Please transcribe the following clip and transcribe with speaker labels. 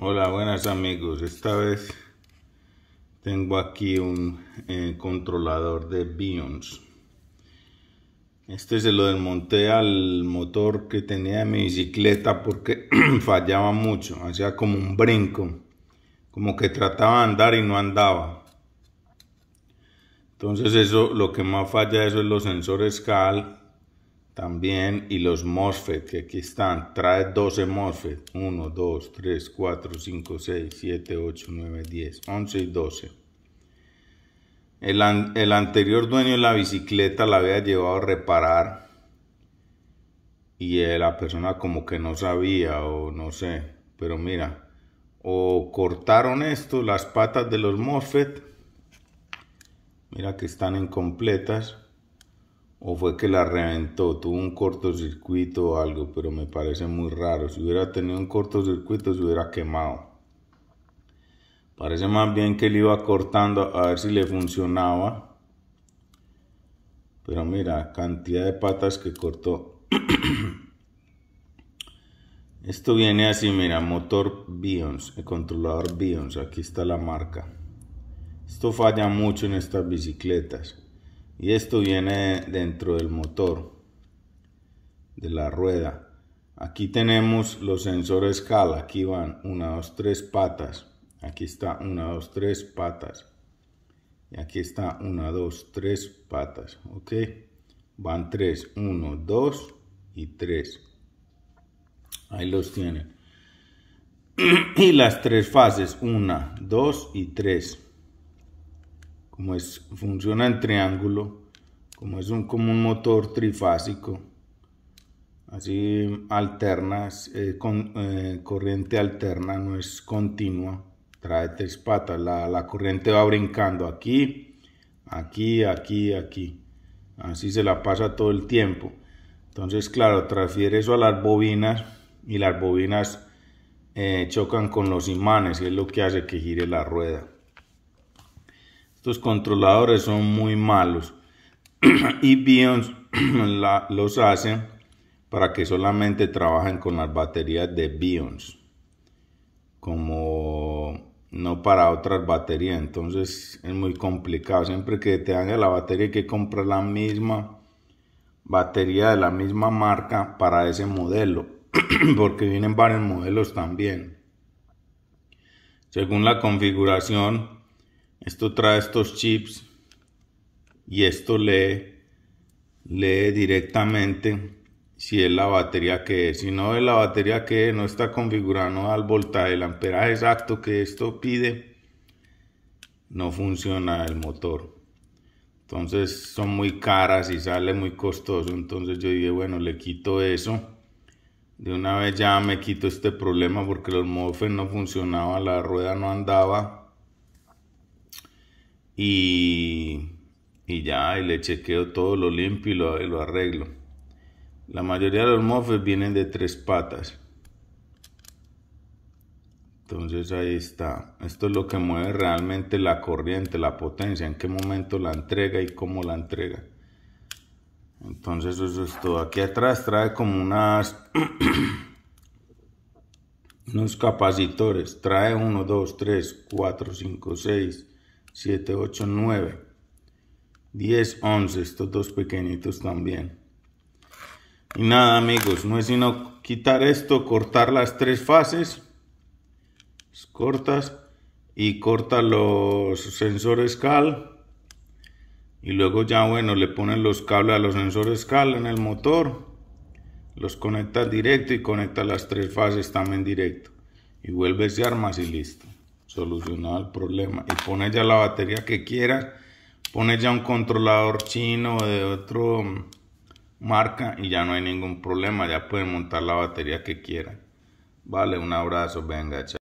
Speaker 1: Hola, buenas amigos. Esta vez tengo aquí un eh, controlador de Bions. Este se lo desmonté al motor que tenía de mi bicicleta porque fallaba mucho, hacía como un brinco, como que trataba de andar y no andaba. Entonces eso, lo que más falla eso es los sensores CAL también y los MOSFET que aquí están. Trae 12 MOSFET. 1 2 3 4 5 6 7 8 9 10 11 y 12 el, el anterior dueño de la bicicleta la había llevado a reparar y la persona como que no sabía o no sé. Pero mira o cortaron esto las patas de los MOSFET. Mira que están incompletas o fue que la reventó, tuvo un cortocircuito o algo, pero me parece muy raro. Si hubiera tenido un cortocircuito se hubiera quemado. Parece más bien que le iba cortando a ver si le funcionaba. Pero mira, cantidad de patas que cortó. Esto viene así, mira, motor Bions, el controlador Bions, aquí está la marca. Esto falla mucho en estas bicicletas y esto viene dentro del motor de la rueda. Aquí tenemos los sensores CAL aquí van una dos tres patas. Aquí está una dos tres patas. Y aquí está una dos tres patas ok van tres uno dos y tres. Ahí los tienen. Y las tres fases una dos y tres como es, funciona en triángulo, como es un, como un motor trifásico, así alterna, eh, con, eh, corriente alterna, no es continua, trae tres patas, la, la corriente va brincando aquí, aquí, aquí, aquí, así se la pasa todo el tiempo. Entonces, claro, transfiere eso a las bobinas y las bobinas eh, chocan con los imanes y es lo que hace que gire la rueda. Estos controladores son muy malos. Y Bions los hacen para que solamente trabajen con las baterías de Bions como no para otras baterías. Entonces es muy complicado. Siempre que te haga la batería hay que comprar la misma batería de la misma marca para ese modelo. Porque vienen varios modelos también. Según la configuración esto trae estos chips y esto lee, lee directamente si es la batería que es. Si no es la batería que no está da el voltaje, el amperaje exacto que esto pide, no funciona el motor. Entonces son muy caras y sale muy costoso. Entonces yo dije, bueno, le quito eso. De una vez ya me quito este problema porque los MOSFET no funcionaban, la rueda no andaba y, y ya, y le chequeo todo, lo limpio y lo, lo arreglo. La mayoría de los mofes vienen de tres patas. Entonces ahí está. Esto es lo que mueve realmente la corriente, la potencia, en qué momento la entrega y cómo la entrega. Entonces eso es todo. Aquí atrás trae como unas unos capacitores. Trae 1, 2, 3, 4, 5, 6, 7, 8, 9, 10, 11, estos dos pequeñitos también. Y nada amigos, no es sino quitar esto, cortar las tres fases, cortas y corta los sensores CAL y luego ya bueno le ponen los cables a los sensores CAL en el motor, los conectas directo y conecta las tres fases también directo y vuelves y armas y listo solucionado el problema. Y pone ya la batería que quieras. Pone ya un controlador chino de otro marca y ya no hay ningún problema. Ya pueden montar la batería que quieran. Vale, un abrazo. Venga, chao.